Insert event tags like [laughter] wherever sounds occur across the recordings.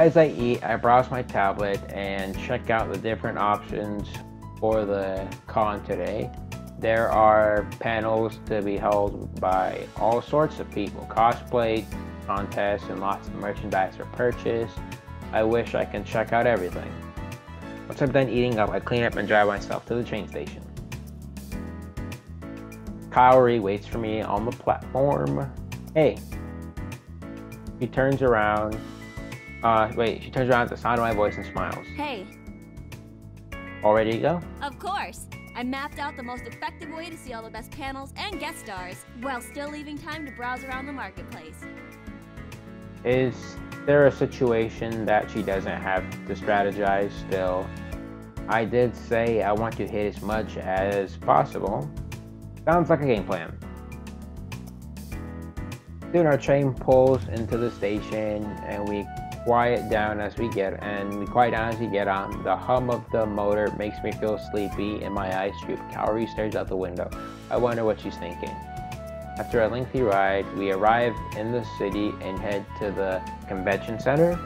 As I eat, I browse my tablet and check out the different options for the con today. There are panels to be held by all sorts of people, cosplay, contests, and lots of merchandise for purchase. I wish I can check out everything. Once I'm done eating up, I clean up and drive myself to the train station. Kaori waits for me on the platform. Hey. He turns around. Uh, wait, she turns around at the sound of my voice and smiles. Hey. All ready to go? Of course. I mapped out the most effective way to see all the best panels and guest stars, while still leaving time to browse around the marketplace. Is there a situation that she doesn't have to strategize still? I did say I want to hit as much as possible. Sounds like a game plan. Soon our train pulls into the station and we quiet down as we get and we quiet down as we get on. The hum of the motor makes me feel sleepy and my eyes droop. Kaori stares out the window. I wonder what she's thinking. After a lengthy ride, we arrive in the city and head to the convention center.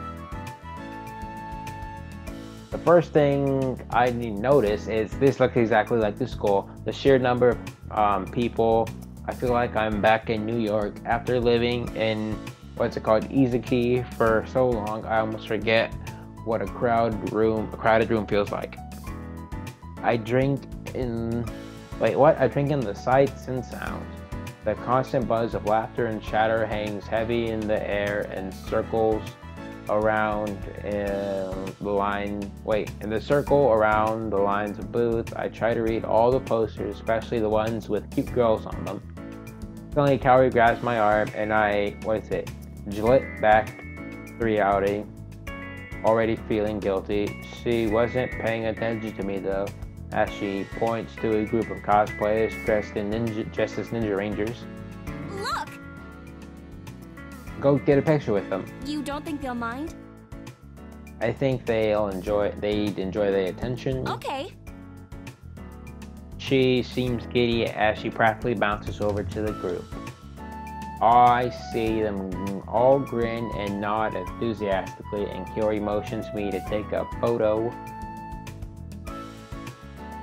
The first thing I notice is this looks exactly like the school. The sheer number of um, people. I feel like I'm back in New York after living in what's it called, Izuki for so long. I almost forget what a crowd room, a crowded room feels like. I drink in, wait, what? I drink in the sights and sounds. The constant buzz of laughter and chatter hangs heavy in the air and circles around the line. Wait, in the circle around the lines of booths, I try to read all the posters, especially the ones with cute girls on them. Suddenly, Kaori grabs my arm and I, what is it, Jlit back reality, already feeling guilty. She wasn't paying attention to me though, as she points to a group of cosplayers dressed in ninja, dressed as Ninja Rangers. Look! Go get a picture with them. You don't think they'll mind? I think they'll enjoy. They'd enjoy the attention. Okay. She seems giddy as she practically bounces over to the group. I see them all grin and nod enthusiastically, and Kaori motions me to take a photo.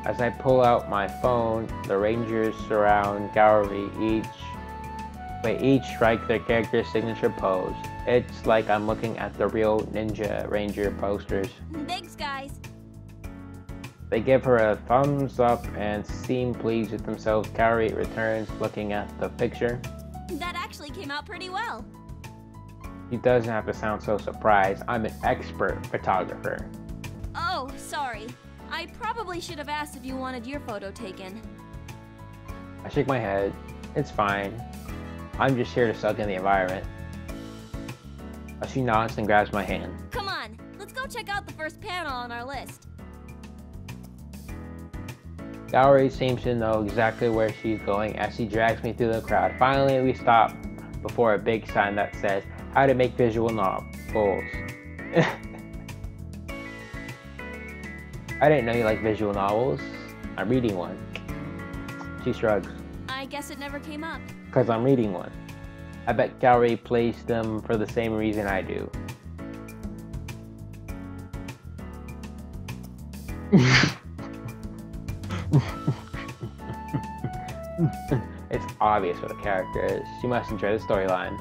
As I pull out my phone, the Rangers surround Kaori, each they each strike their character's signature pose. It's like I'm looking at the real Ninja Ranger posters. Thanks, guys. They give her a thumbs up and seem pleased with themselves. Kaori returns looking at the picture. That actually came out pretty well. He doesn't have to sound so surprised. I'm an expert photographer. Oh, sorry. I probably should have asked if you wanted your photo taken. I shake my head. It's fine. I'm just here to suck in the environment. She nods and grabs my hand. Come on, let's go check out the first panel on our list. Kaori seems to know exactly where she's going as she drags me through the crowd. Finally, we stop before a big sign that says, How to Make Visual Novels. [laughs] I didn't know you like visual novels. I'm reading one. She shrugs. I guess it never came up. Because I'm reading one. I bet Kaori plays them for the same reason I do. [laughs] it's obvious what a character is. She must enjoy the storyline.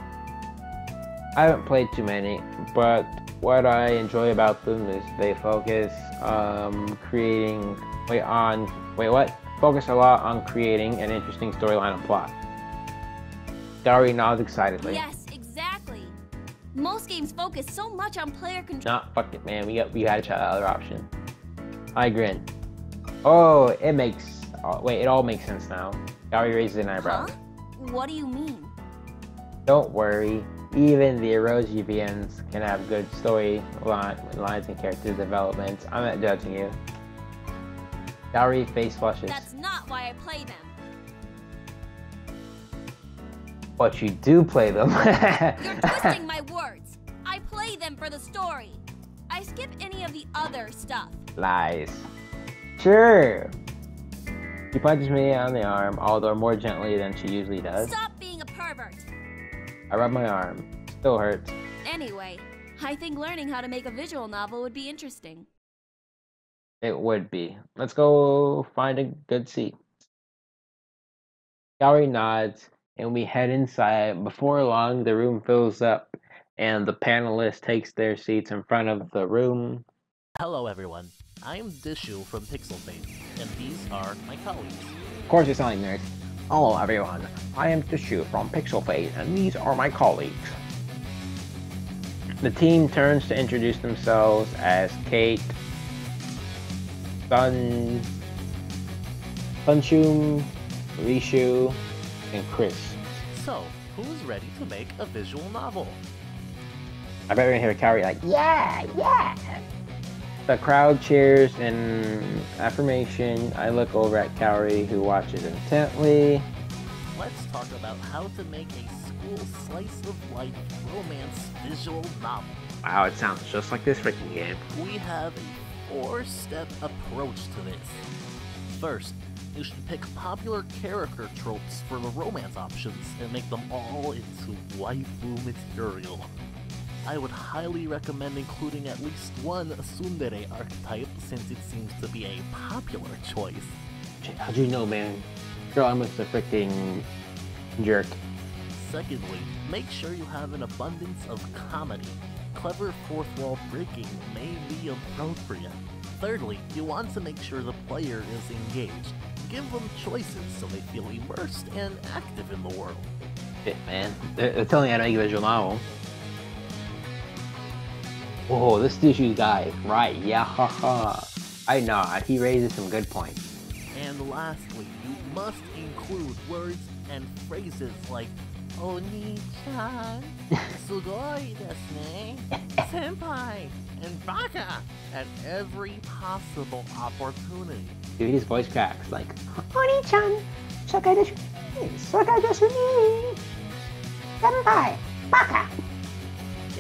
I haven't played too many, but what I enjoy about them is they focus um, creating wait on wait what focus a lot on creating an interesting storyline and plot. Dari nods excitedly. Yes, exactly. Most games focus so much on player control. Nah, fuck it, man. We got we had to try the other option. I grin. Oh, it makes. Oh, wait, it all makes sense now. Kaori raises an eyebrow. Huh? What do you mean? Don't worry. Even the eroge VNs can have good story line, lines and character development. I'm not judging you. Gary face flushes. That's not why I play them. But you do play them. [laughs] You're twisting my words. I play them for the story. I skip any of the other stuff. Lies. Sure. She punches me on the arm, although more gently than she usually does. Stop being a pervert. I rub my arm. Still hurts. Anyway, I think learning how to make a visual novel would be interesting. It would be. Let's go find a good seat. Kaori nods, and we head inside. Before long, the room fills up, and the panelists takes their seats in front of the room. Hello, everyone. I'm Dishu from Pixel Fade, and these are my colleagues. Of course, sound like. Hello, everyone. I am Dishu from Pixel Fade, and these are my colleagues. The team turns to introduce themselves as Kate, Sun, Sunshum, Rishu, and Chris. So, who's ready to make a visual novel? I bet we're gonna hear Kaori like, yeah, yeah. The crowd cheers in affirmation. I look over at Kaori, who watches intently. Let's talk about how to make a school slice of life romance visual novel. Wow, it sounds just like this freaking game. We have a four step approach to this. First, you should pick popular character tropes for the romance options and make them all into waifu material. I would highly recommend including at least one tsundere archetype since it seems to be a popular choice. How'd you know, man? Girl, I'm just a freaking jerk. Secondly, make sure you have an abundance of comedy. Clever fourth wall breaking may be appropriate. Thirdly, you want to make sure the player is engaged. Give them choices so they feel immersed and active in the world. Shit, man. They're, they're telling me how to make a visual novel. Whoa, this Dishu guy. Right, yeah, haha. I nod. He raises some good points. And lastly, you must include words and phrases like Oni-chan, [laughs] Sugoi desu ne, Senpai, and Baka at every possible opportunity. Dude, his voice cracks like, Oni-chan, sakai desu ni, desu ni, senpai, baka.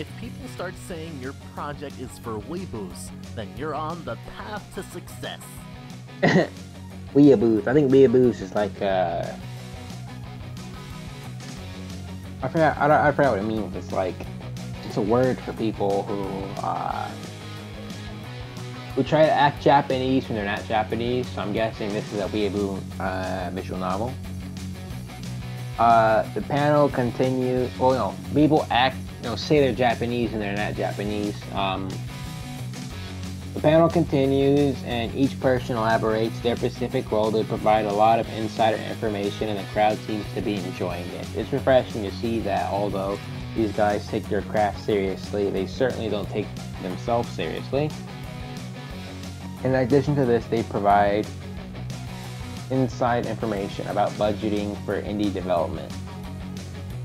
If people start saying your project is for weeboos, then you're on the path to success. [laughs] Weeaboos. I think weeaboos is like, uh... I forgot, I, I forgot what it means. It's like, it's a word for people who, uh... Who try to act Japanese when they're not Japanese, so I'm guessing this is a weeaboo uh, visual novel. Uh, the panel continues. Well, no, people act, you know, say they're Japanese and they're not Japanese. Um, the panel continues, and each person elaborates their specific role to provide a lot of insider information, and the crowd seems to be enjoying it. It's refreshing to see that although these guys take their craft seriously, they certainly don't take themselves seriously. In addition to this, they provide inside information about budgeting for indie development.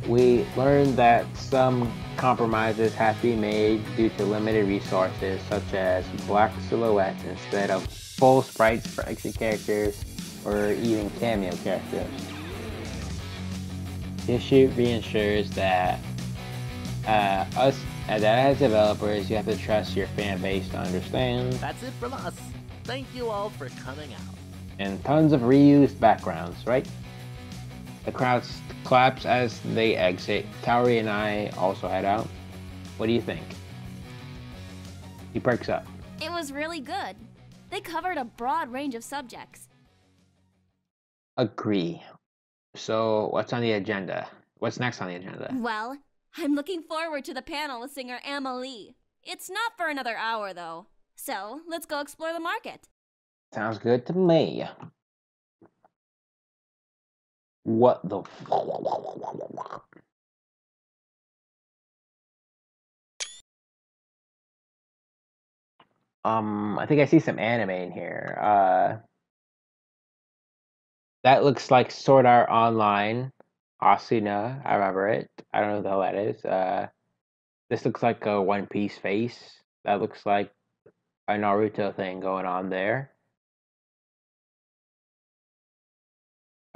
We learned that some compromises have to be made due to limited resources, such as black silhouettes instead of full sprites for exit characters or even cameo characters. This shoot reassures that uh, us that as developers, you have to trust your fan base to understand, That's it from us. Thank you all for coming out. and tons of reused backgrounds, right? The crowd claps as they exit. Kaori and I also head out. What do you think? He perks up. It was really good. They covered a broad range of subjects. Agree. So, what's on the agenda? What's next on the agenda? Well, I'm looking forward to the panel with singer Amelie. It's not for another hour, though. So, let's go explore the market. Sounds good to me. What the? Um, I think I see some anime in here. Uh, that looks like Sword Art Online. Asuna, I remember it. I don't know what the hell that is. Uh, this looks like a One Piece face. That looks like a Naruto thing going on there.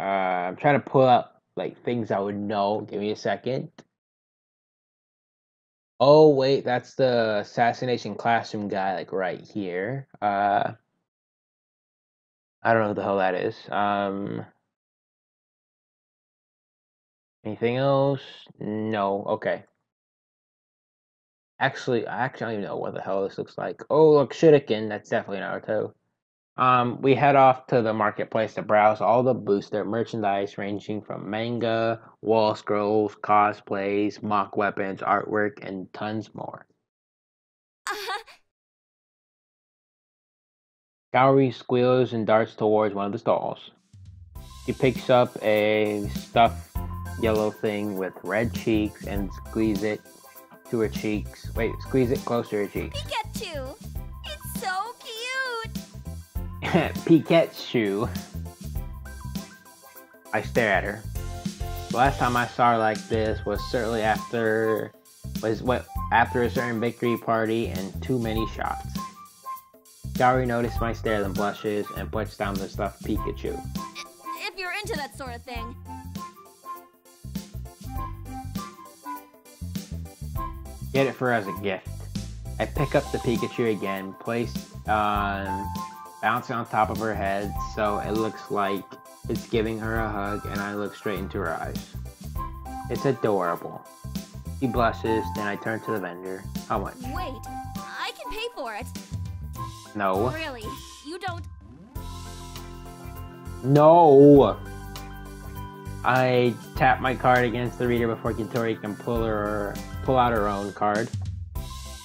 Uh, I'm trying to pull up like things I would know. Give me a second. Oh wait, that's the assassination classroom guy, like right here. Uh, I don't know who the hell that is. Um, anything else? No. Okay. Actually, I actually don't even know what the hell this looks like. Oh, look, Shuriken. That's definitely Naruto. Um, we head off to the marketplace to browse all the booster merchandise ranging from manga, wall scrolls, cosplays, mock weapons, artwork, and tons more. Uh-huh. Kaori squeals and darts towards one of the stalls. She picks up a stuffed yellow thing with red cheeks and squeeze it to her cheeks. Wait, squeeze it close to her cheeks. Pikachu! It's so cute! Pikachu. I stare at her. The last time I saw her like this was certainly after was what after a certain victory party and too many shots. Kaori noticed my stare and blushes and puts down the stuffed Pikachu. If you're into that sort of thing. Get it for her as a gift. I pick up the Pikachu again, place um, bouncing on top of her head so it looks like it's giving her a hug, and I look straight into her eyes. It's adorable. She blushes, then I turn to the vendor. How much? Wait, I can pay for it. No. Really? You don't. No! I tap my card against the reader before Kaori can pull her pull out her own card.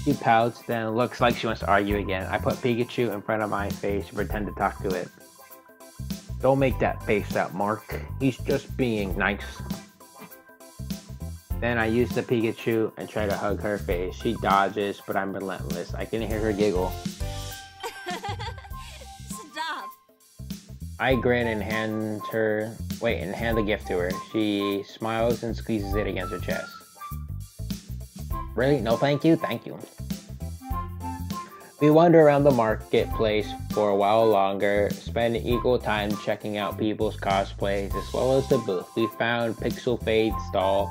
She pouts, then looks like she wants to argue again. I put Pikachu in front of my face and pretend to talk to it. Don't make that face up, Mark. He's just being nice. Then I use the Pikachu and try to hug her face. She dodges, but I'm relentless. I can hear her giggle. [laughs] Stop. I grin and hand her wait and hand the gift to her. She smiles and squeezes it against her chest. Really? No thank you? Thank you. We wander around the marketplace for a while longer, spending equal time checking out people's cosplays as well as the booth. We found Pixel Fade stall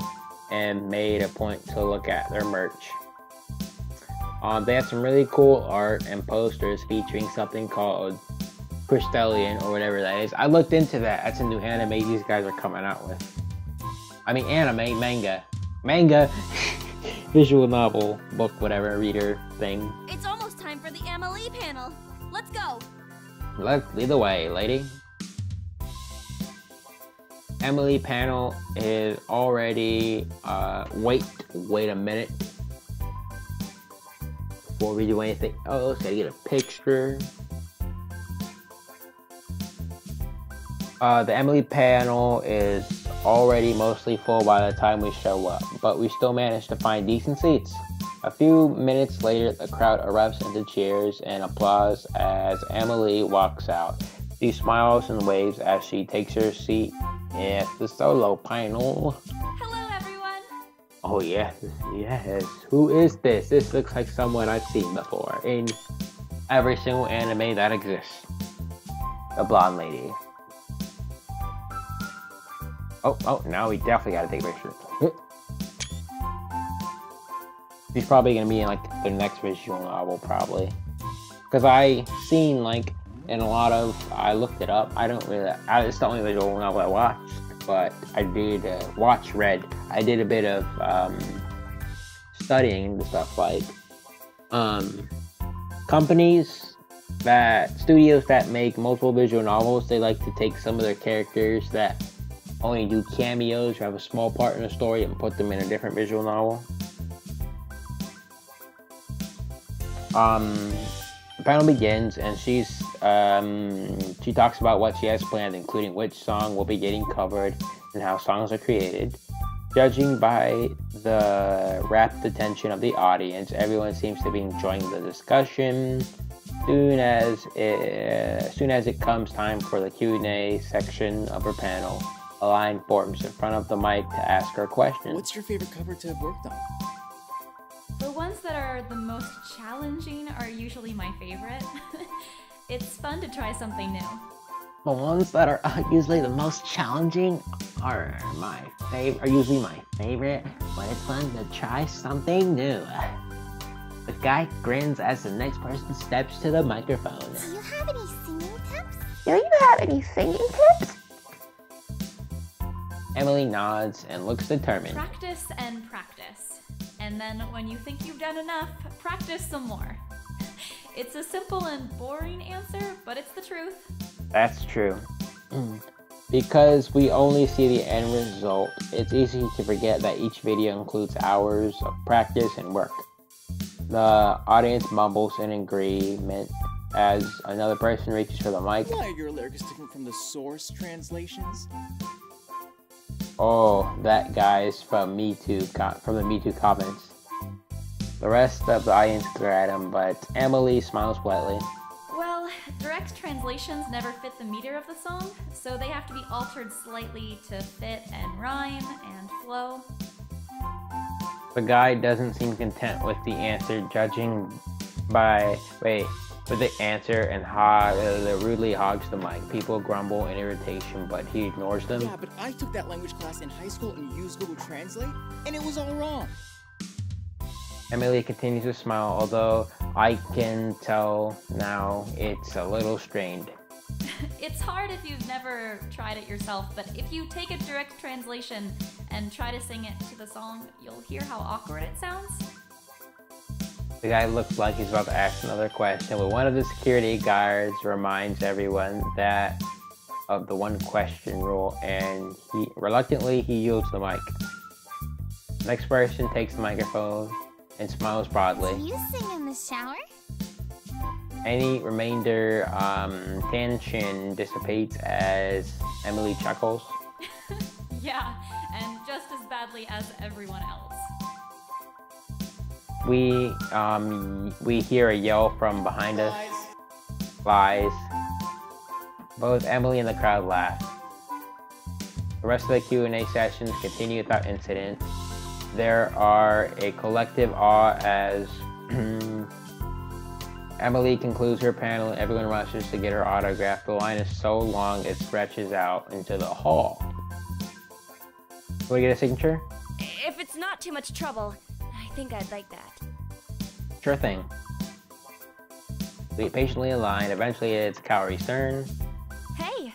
and made a point to look at their merch. Um, they have some really cool art and posters featuring something called Crystalline or whatever that is. I looked into that. That's a new anime these guys are coming out with. I mean, anime, manga. Manga! [laughs] Visual novel, book, whatever, reader thing. It's almost Emily panel. Let's go. Let's lead the way, lady. Emily panel is already. Uh, wait, wait a minute. Before we do anything else, gotta get a picture. Uh, the Emily panel is already mostly full by the time we show up, but we still managed to find decent seats. A few minutes later, the crowd erupts into cheers and applause as Emily walks out. She smiles and waves as she takes her seat at the solo panel. Hello, everyone. Oh yes, yes. Who is this? This looks like someone I've seen before in every single anime that exists. The blonde lady. Oh, oh, now we definitely gotta take a picture. She's probably gonna be in like the next visual novel, probably. Because I seen like in a lot of, I looked it up. I don't really, I, it's the only visual novel I watched, but I did uh, watch, Red. I did a bit of um, studying and stuff like um, companies that studios that make multiple visual novels. They like to take some of their characters that only do cameos or have a small part in the story and put them in a different visual novel. Um, the panel begins and she's um, she talks about what she has planned, including which song will be getting covered and how songs are created. Judging by the rapt attention of the audience, everyone seems to be enjoying the discussion. Soon as it, soon as it comes time for the Q&A section of her panel, a line forms in front of the mic to ask her question. What's your favorite cover to have worked on? The ones that are the most challenging are usually my favorite. [laughs] it's fun to try something new. The ones that are [laughs] usually the most challenging are my fav- are usually my favorite, but it's fun to try something new. The guy grins as the next person steps to the microphone. Do you have any singing tips? Do you have any singing tips? Emily nods and looks determined. Practice and practice. And then when you think you've done enough, practice some more. It's a simple and boring answer, but it's the truth. That's true. [clears throat] because we only see the end result, it's easy to forget that each video includes hours of practice and work. The audience mumbles in agreement as another person reaches for the mic. Why are your lyrics different from the source translations? Oh, that guy's from Me Too from the Me Too comments. The rest of the audience glare at him, but Emily smiles politely. Well, direct translations never fit the meter of the song, so they have to be altered slightly to fit and rhyme and flow. The guy doesn't seem content with the answer, judging by wait with the answer and hog, uh, rudely hogs the mic. People grumble in irritation, but he ignores them. Yeah, but I took that language class in high school and used Google Translate, and it was all wrong. Emily continues to smile, although I can tell now it's a little strained. [laughs] It's hard if you've never tried it yourself, but if you take a direct translation and try to sing it to the song, you'll hear how awkward it sounds. The guy looks like he's about to ask another question, but one of the security guards reminds everyone that of the one question rule, and he reluctantly he yields the mic. Next person takes the microphone and smiles Do broadly. you sing in the shower? Any remainder um, tension dissipates as Emily chuckles. [laughs] Yeah, and just as badly as everyone else. We um, we hear a yell from behind us. Lies. Both Emily and the crowd laugh. The rest of the Q&A sessions continue without incident. There are a collective awe as [clears throat] Emily concludes her panel and everyone rushes to get her autograph. The line is so long it stretches out into the hall. Can we get a signature? If it's not too much trouble, think I'd like that. Sure thing. We patiently in line. Eventually, it's Kaori's turn. Hey,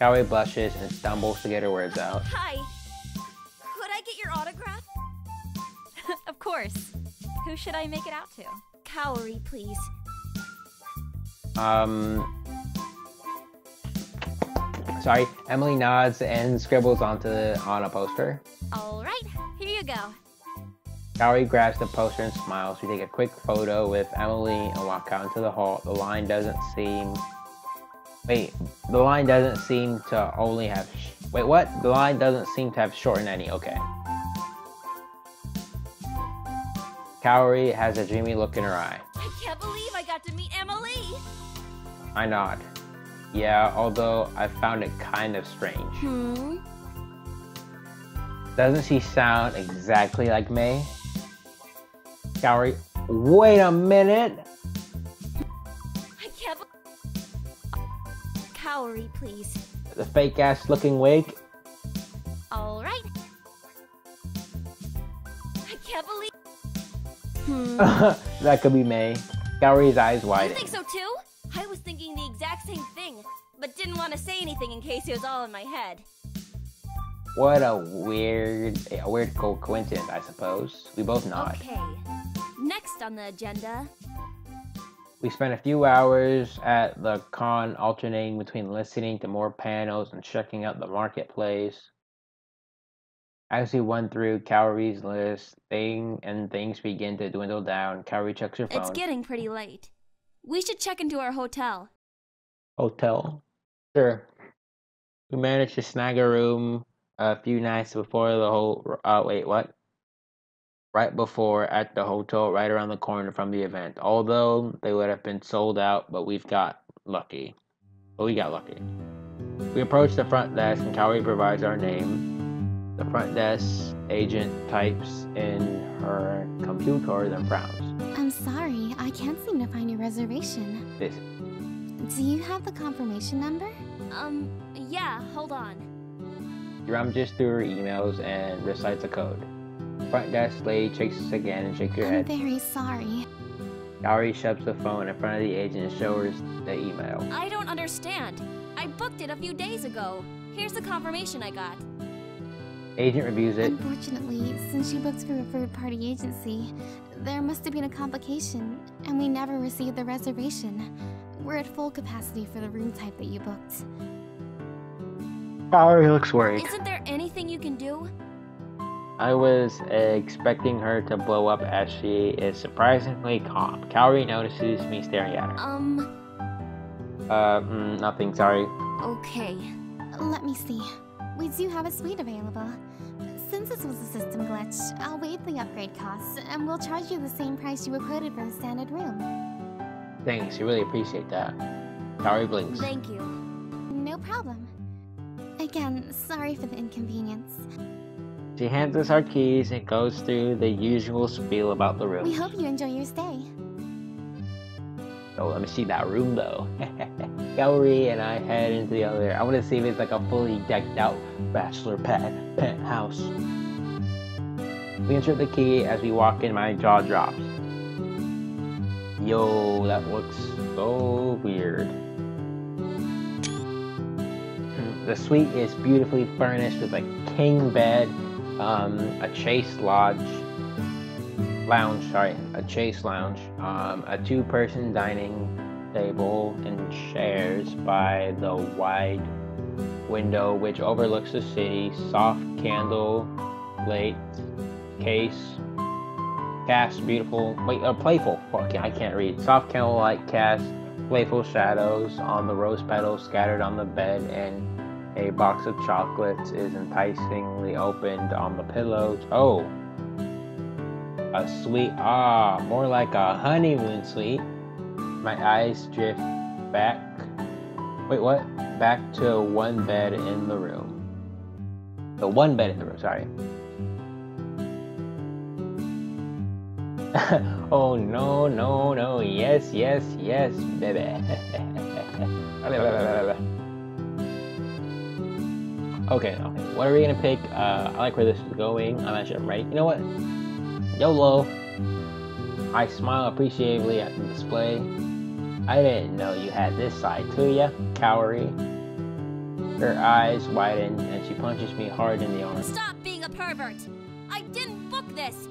Kaori blushes and stumbles to get her words out. hi. Could I get your autograph? [laughs] of course. Who should I make it out to? Kaori, please. Um. Sorry, Emily nods and scribbles onto on a poster. All right, here you go. Kaori grabs the poster and smiles. We take a quick photo with Emily and walk out into the hall. The line doesn't seem. Wait, the line doesn't seem to only have. Sh- Wait, what? The line doesn't seem to have shortened any. Okay. Kaori has a dreamy look in her eye. I can't believe I got to meet Emily. I nod. Yeah, although I found it kind of strange. Hmm. Doesn't she sound exactly like May? Kaori, wait a minute! I can't. Kaori, please. The fake ass looking wig? All right. I can't believe. Hmm. [laughs] that could be May. Kaori's eyes You widen. think so too? I was thinking the exact same thing, but didn't want to say anything in case it was all in my head. What a weird, a weird co- coincidence, I suppose. We both nod. Okay. Next on the agenda. We spent a few hours at the con alternating between listening to more panels and checking out the marketplace. As we went through Kaori's list, thing and things begin to dwindle down. Kaori checks her phone. It's getting pretty late. We should check into our hotel. Hotel. Sure. We managed to snag a room a few nights before the whole. Uh, wait, what? Right before at the hotel, right around the corner from the event. Although they would have been sold out, but we've got lucky. But we got lucky. We approach the front desk, and Kaori provides our name. The front desk agent types in her computer, then frowns. I'm sorry, I can't seem to find your reservation. This Do you have the confirmation number? Um, yeah, hold on. She rummages through her emails and recites a code. Front desk lady checks us again and shakes her head. I'm head. very sorry. Kaori shoves the phone in front of the agent and shows her the email. I don't understand. I booked it a few days ago. Here's the confirmation I got. Agent reviews it. Unfortunately, since you booked through a third party agency, there must have been a complication, and we never received the reservation. We're at full capacity for the room type that you booked. Kaori looks worried. Isn't there anything you can do? I was expecting her to blow up as she is surprisingly calm. Kaori notices me staring at her. Um, Uh, mm, nothing, sorry. okay. Let me see. We do have a suite available. Since this was a system glitch, I'll waive the upgrade costs, and we'll charge you the same price you were quoted for the standard room. Thanks, you really appreciate that. Kaori blinks. Thank you. No problem. Again, sorry for the inconvenience. She hands us our keys and goes through the usual spiel about the room. We hope you enjoy your stay. Oh, let me see that room though. [laughs] Kaori and I head into the elevator. I want to see if it's like a fully decked out bachelor pad penthouse. We insert the key as we walk in. My jaw drops. Yo, that looks so weird. The suite is beautifully furnished with a king bed, um, a chase lodge, lounge, sorry, a chase lounge, um, a two-person dining table and chairs by the wide window which overlooks the city, soft candle light case, cast beautiful, wait, uh, playful, fuck, I can't read, soft candlelight cast, playful shadows on the rose petals scattered on the bed and a box of chocolates is enticingly opened on the pillows. Oh, a sweet, Ah, more like a honeymoon sweet. My eyes drift back. Wait, what? Back to one bed in the room. The one bed in the room, sorry. [laughs] oh no, no, no. Yes, yes, yes, baby. [laughs] [laughs] okay, okay. What are we gonna pick? Uh, I like where this is going. I'm actually right. You know what? YOLO. I smile appreciatively at the display. I didn't know you had this side to ya, Kaori. Her eyes widen and she punches me hard in the arm. Stop being a pervert! I didn't book this!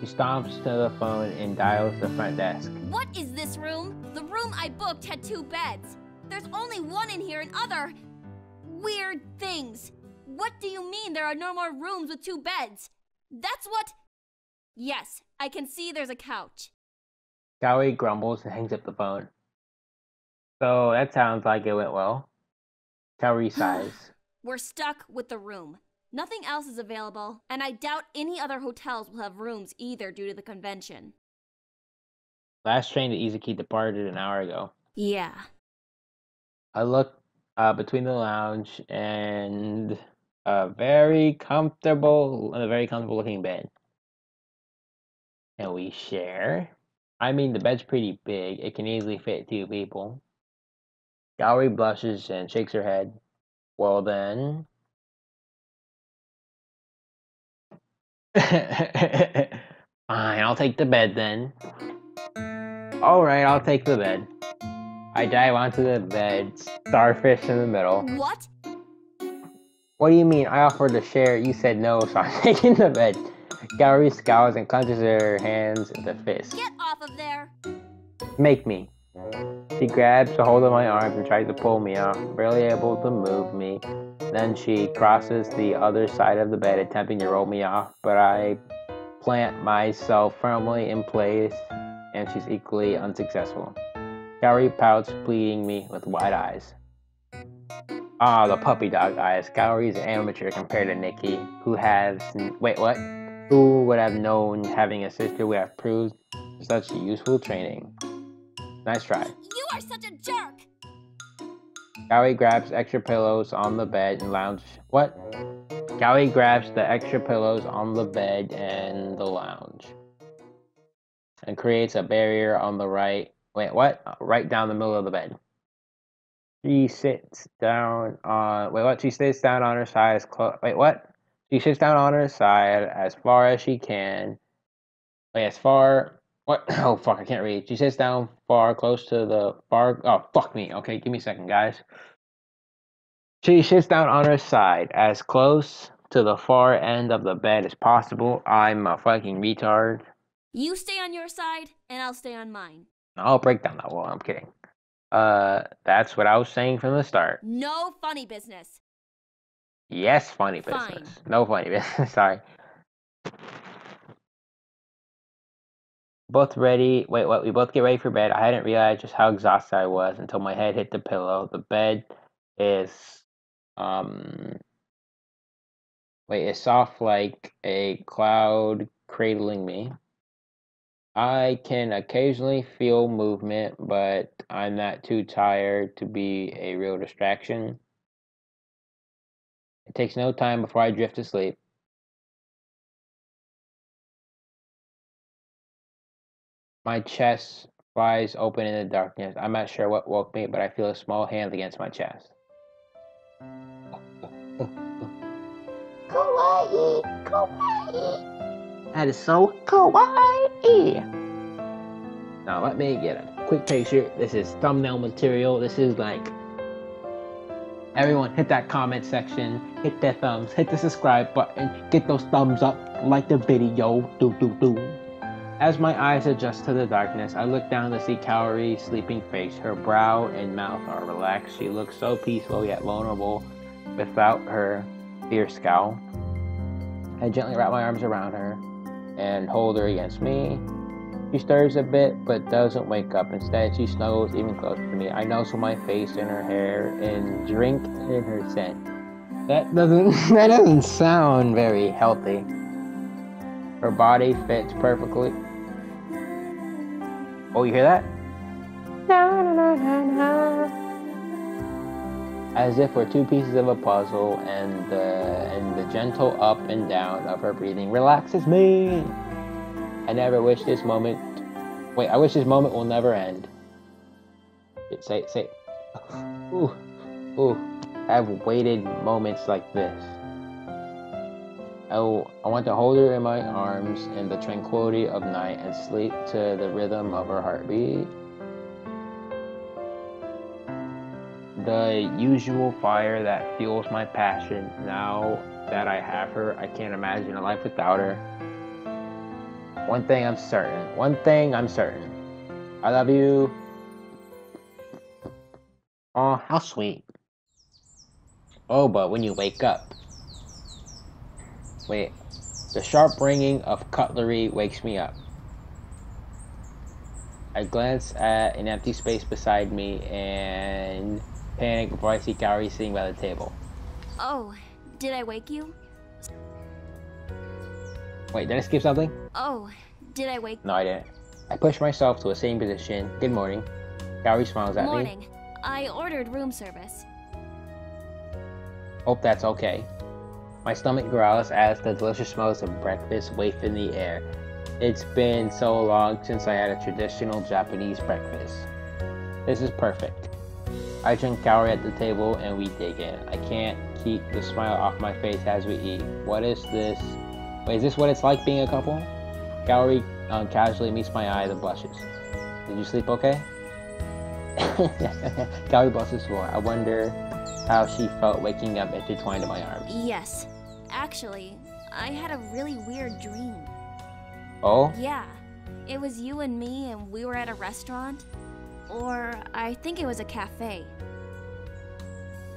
She stomps to the phone and dials the front desk. What is this room? The room I booked had two beds. There's only one in here and other weird things. What do you mean there are no more rooms with two beds? That's what. Yes, I can see there's a couch. Kaori grumbles and hangs up the phone. So that sounds like it went well. Kaori [sighs] sighs. We're stuck with the room. Nothing else is available, and I doubt any other hotels will have rooms either due to the convention. Last train to Izuki departed an hour ago. Yeah. I look uh, between the lounge and a very comfortable, a very comfortable looking bed. And we share. I mean, the bed's pretty big. It can easily fit two people. Kaori blushes and shakes her head. Well then. [laughs] Fine, I'll take the bed then. Alright, I'll take the bed. I dive onto the bed, starfish in the middle. What? What do you mean? I offered to share. You said no, so I'm [laughs] taking the bed. Kaori scowls and clenches her hands into fists. Get off of there! Make me. She grabs a hold of my arms and tries to pull me off, barely able to move me. Then she crosses the other side of the bed, attempting to roll me off, but I plant myself firmly in place, and she's equally unsuccessful. Kaori pouts, pleading me with wide eyes. Ah, the puppy dog eyes. Kaori's amateur compared to Nikki, who has. Wait, what? Who would have known having a sister would have proved such useful training? Nice try. You are such a jerk! Kaori grabs extra pillows on the bed and lounge. What? Kaori grabs the extra pillows on the bed and the lounge. And creates a barrier on the right. Wait, what? Right down the middle of the bed. She sits down on. Wait, what? She sits down on her side as close. Wait, what? She sits down on her side as far as she can. Wait, as far. What? [clears throat] Oh, fuck, I can't read. She sits down far, close to the far. Oh, fuck me. Okay, give me a second, guys. She sits down on her side, as close to the far end of the bed as possible. I'm a fucking retard. You stay on your side, and I'll stay on mine. I'll break down that wall. I'm kidding. Uh, that's what I was saying from the start. No funny business. Yes, funny Fine. business. No funny [laughs] business. Sorry. Both ready. Wait, what? We both get ready for bed. I hadn't realized just how exhausted I was until my head hit the pillow. The bed is, um, wait, it's soft like a cloud cradling me. I can occasionally feel movement, but I'm not too tired to be a real distraction. It takes no time before I drift to sleep. My chest flies open in the darkness. I'm not sure what woke me, but I feel a small hand against my chest. Kawaii! Kawaii! That is so kawaii! Now let me get a quick picture. This is thumbnail material. This is like Everyone hit that comment section, hit that thumbs, hit the subscribe button, get those thumbs up, like the video, do do do. As my eyes adjust to the darkness, I look down to see Kaori's sleeping face. Her brow and mouth are relaxed. She looks so peaceful yet vulnerable without her fierce scowl. I gently wrap my arms around her and hold her against me. She stirs a bit but doesn't wake up. Instead, she snuggles even closer to me. I nuzzle my face in her hair and drink in her scent. That doesn't [laughs] that doesn't sound very healthy. Her body fits perfectly. Oh, you hear that? Na, na, na. As if we're two pieces of a puzzle, and the and the gentle up and down of her breathing relaxes me. I never wish this moment. Wait, I wish this moment will never end. Say, say. [laughs] Ooh, ooh. I've waited moments like this. Oh, I want to hold her in my arms in the tranquility of night and sleep to the rhythm of her heartbeat. The usual fire that fuels my passion. Now that I have her, I can't imagine a life without her. One thing I'm certain. One thing I'm certain. I love you. Oh, how sweet. Oh, but when you wake up. Wait. The sharp ringing of cutlery wakes me up. I glance at an empty space beside me and panic before I see Kaori sitting by the table. Oh, did I wake you? Wait, did I skip something? Oh, did I wake No, I didn't. I push myself to a sitting position. Good morning. Kaori smiles at me. Morning. I ordered room service. Hope that's okay. My stomach growls as the delicious smells of breakfast waft in the air. It's been so long since I had a traditional Japanese breakfast. This is perfect. I drink Kaori at the table and we dig in. I can't keep the smile off my face as we eat. What is this? Wait, is this what it's like being a couple? Kaori um, casually meets my eye and blushes. Did you sleep okay? [laughs] Kaori blushes more. I wonder how she felt waking up intertwined in my arms. Yes. Actually, I had a really weird dream. Oh? Yeah. It was you and me, and we were at a restaurant. Or I think it was a cafe.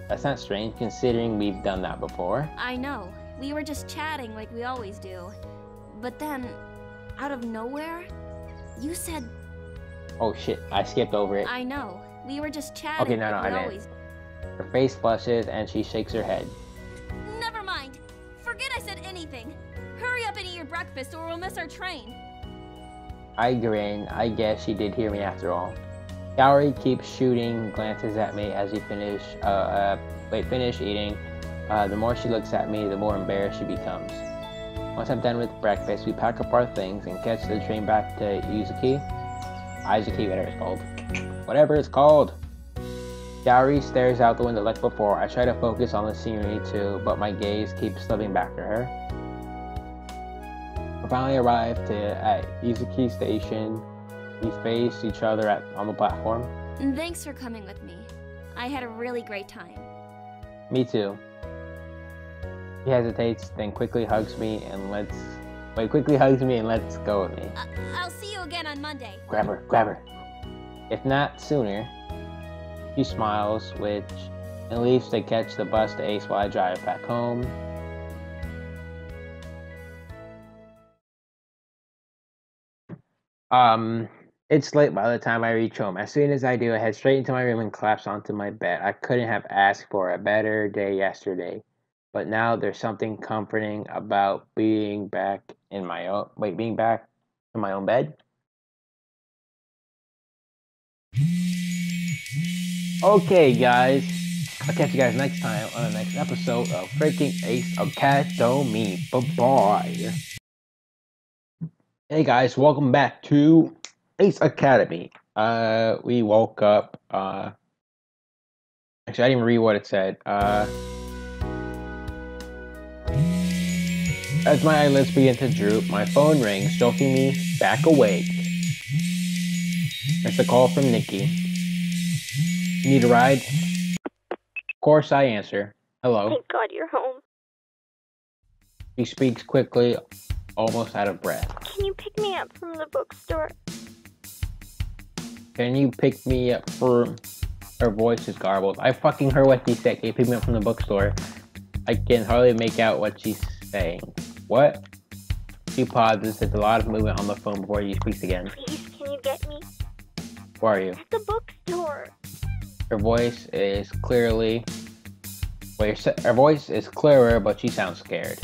That's not strange considering we've done that before. I know. We were just chatting like we always do. But then, out of nowhere, you said, Oh shit, I skipped over it. I know. We were just chatting Okay, no, like no, we I didn't. always Her face flushes and she shakes her head. Never mind. Forget I said anything. Hurry up and eat your breakfast or we'll miss our train. I grin. I guess she did hear me after all. Kaori keeps shooting glances at me as we finish, uh, uh wait, finish eating. Uh, the more she looks at me, the more embarrassed she becomes. Once I'm done with breakfast, we pack up our things and catch the train back to Yuzuki. Izuki, whatever it's called. Whatever it's called. Kaori stares out the window like before. I try to focus on the scenery too, but my gaze keeps slipping back to her. We finally arrive to, at Izuki Station. We face each other at, on the platform. Thanks for coming with me. I had a really great time. Me too. He hesitates, then quickly hugs me and lets. Wait, quickly hugs me and lets go of me. Uh, I'll see you again on Monday. Grab her, grab her. If not sooner, she smiles, which and leaves to catch the bus to Ace while I drive back home. Um, it's late by the time I reach home. As soon as I do, I head straight into my room and collapse onto my bed. I couldn't have asked for a better day yesterday, but now there's something comforting about being back in my own wait, being back in my own bed. Okay, guys. I'll catch you guys next time on the next episode of Freaking Ace Academy. Bye bye. Hey guys, welcome back to Ace Academy. Uh, we woke up. Uh, actually, I didn't even read what it said. Uh, as my eyelids begin to droop, my phone rings, jolting me back awake. It's a call from Nikki. Need a ride? Of course, I answer. Hello. Thank God you're home. She speaks quickly, almost out of breath. Can you pick me up from the bookstore? Can you pick me up for her voice is garbled. I fucking heard what she said. Can you pick me up from the bookstore? I can hardly make out what she's saying. What? She pauses. There's a lot of movement on the phone before she speaks again. Please, can you get me? Where are you? At the bookstore. Her voice is clearly. Wait, her her voice is clearer, but she sounds scared.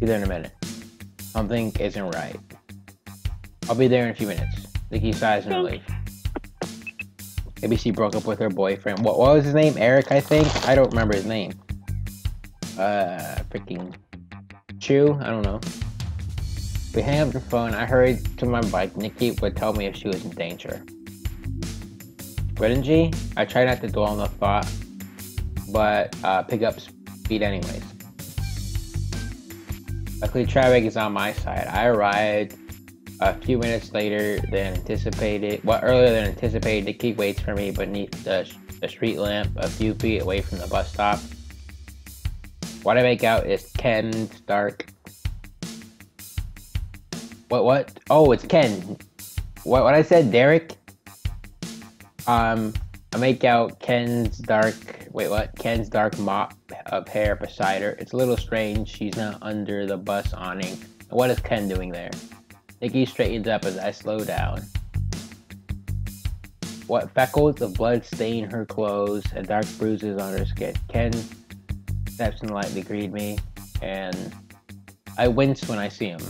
Be there in a minute. Something isn't right. I'll be there in a few minutes. Nikki sighs in relief. Maybe she broke up with her boyfriend. What, what was his name? Eric, I think? I don't remember his name. Uh, freaking Chew? I don't know. We hang up the phone. I hurried to my bike. Nikki would tell me if she was in danger. She? I try not to dwell on the thought, but uh, pick up speed anyways. Luckily, traffic is on my side. I arrived a few minutes later than anticipated. Well, earlier than anticipated. Nikki waits for me beneath the, the street lamp a few feet away from the bus stop. What I make out is Ken Stark. What? What? Oh, it's Ken. What? What I said, Derek. Um, I make out Ken's dark. Wait, what? Ken's dark mop of hair beside her. It's a little strange. She's not under the bus awning. What is Ken doing there? Nikki straightens up as I slow down. What freckles of blood stain her clothes and dark bruises on her skin. Ken steps in lightly greet me, and I wince when I see him.